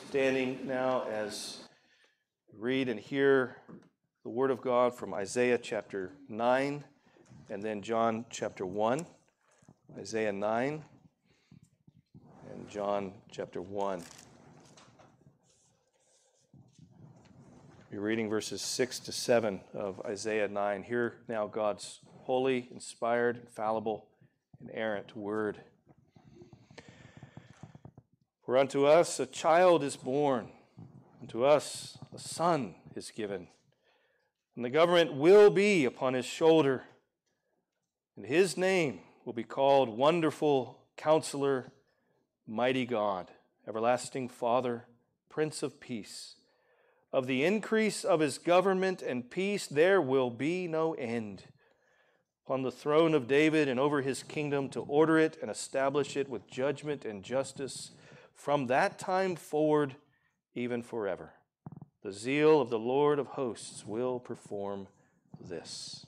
standing now as read and hear the Word of God from Isaiah chapter 9 and then John chapter 1. Isaiah 9 and John chapter 1. We're reading verses 6 to 7 of Isaiah 9. Hear now God's holy, inspired, infallible, and inerrant word. For unto us a child is born, unto us a son is given, and the government will be upon his shoulder, and his name will be called Wonderful Counselor, Mighty God, Everlasting Father, Prince of Peace. Of the increase of his government and peace there will be no end. Upon the throne of David and over his kingdom to order it and establish it with judgment and justice from that time forward, even forever. The zeal of the Lord of hosts will perform this.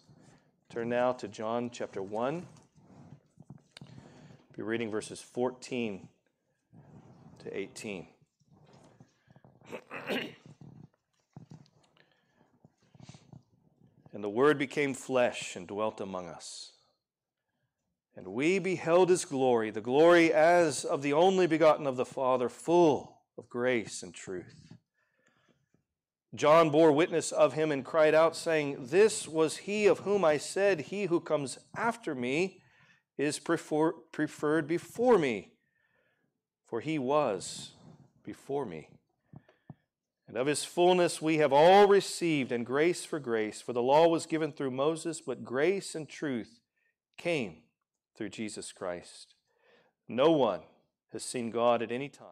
Turn now to John chapter 1. Be reading verses 14 to 18. and the Word became flesh and dwelt among us. And we beheld his glory, the glory as of the only begotten of the Father, full of grace and truth. John bore witness of him and cried out, saying, This was he of whom I said, He who comes after me is prefer- preferred before me, for he was before me. And of his fullness we have all received, and grace for grace. For the law was given through Moses, but grace and truth came through Jesus Christ. No one has seen God at any time.